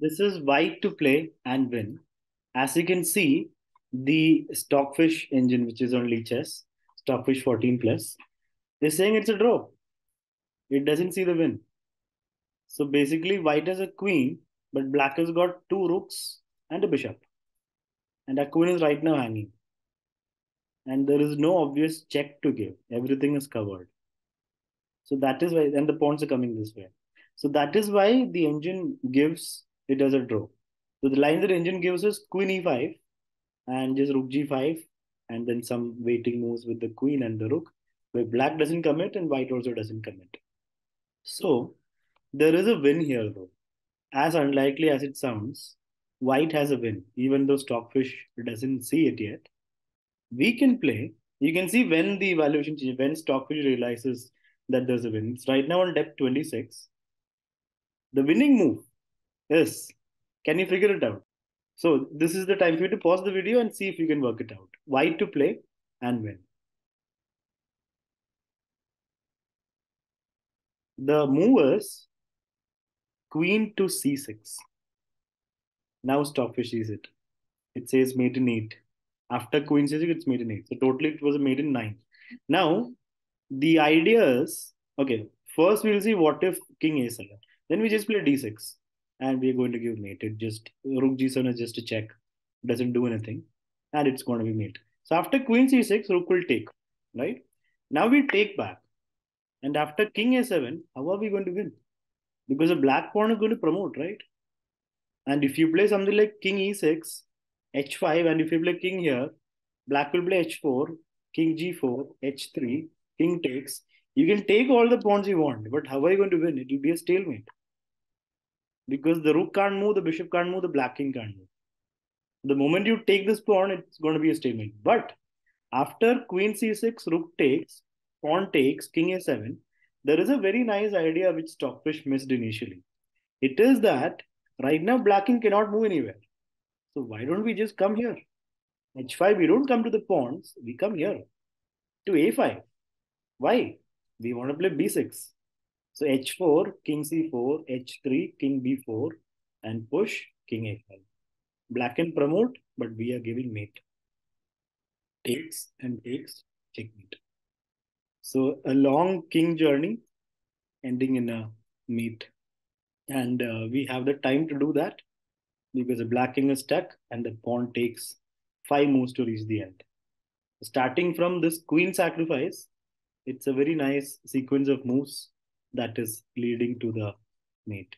this is white to play and win. As you can see, the Stockfish engine, which is on Lichess, Stockfish 14 plus, is saying it's a draw. It doesn't see the win. So basically, white has a queen, but black has got two rooks and a bishop. And our queen is right now hanging. And there is no obvious check to give. Everything is covered. So that is why, and the pawns are coming this way. So that is why the engine gives it does a draw. So the line that engine gives is queen e5 and just rook g5 and then some waiting moves with the queen and the rook where black doesn't commit and white also doesn't commit. So there is a win here though. As unlikely as it sounds, white has a win even though stockfish doesn't see it yet. We can play. You can see when the evaluation changes, when stockfish realizes that there's a win. It's right now on depth 26. The winning move is, can you figure it out? So this is the time for you to pause the video and see if you can work it out. Why to play and when. The move is queen to c6. Now Stockfish sees it. It says mate in 8. After queen c6, it's mate in 8. So totally it was a mate in 9. Now, the idea is, okay, first we'll see what if king a7. Then we just play d6 and we're going to give mate. It just, rook g7 is just a check. Doesn't do anything. And it's going to be mate. So after queen c6, rook will take, right? Now we take back. And after king a7, how are we going to win? Because the black pawn is going to promote, right? And if you play something like king e6, h5, and if you play king here, black will play h4, king g4, h3, king takes. You can take all the pawns you want, but how are you going to win? It will be a stalemate because the rook can't move, the bishop can't move, the black king can't move. The moment you take this pawn, it's going to be a stalemate. But after queen c6, rook takes, pawn takes, king a7, there is a very nice idea which Stockfish missed initially. It is that right now black king cannot move anywhere. So why don't we just come here? h5, we don't come to the pawns, we come here to a5. Why? We want to play b6. So h4, king c4, h3, king b4, and push king a5. Black can promote, but we are giving mate. Takes and takes, checkmate. So a long king journey ending in a mate. And uh, we have the time to do that because the black king is stuck and the pawn takes five moves to reach the end. Starting from this queen sacrifice, it's a very nice sequence of moves that is leading to the mate.